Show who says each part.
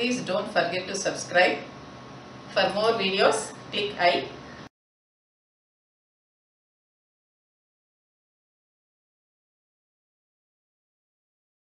Speaker 1: Please don't forget to subscribe. For more videos, click I